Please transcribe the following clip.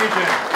Thank you, Jen.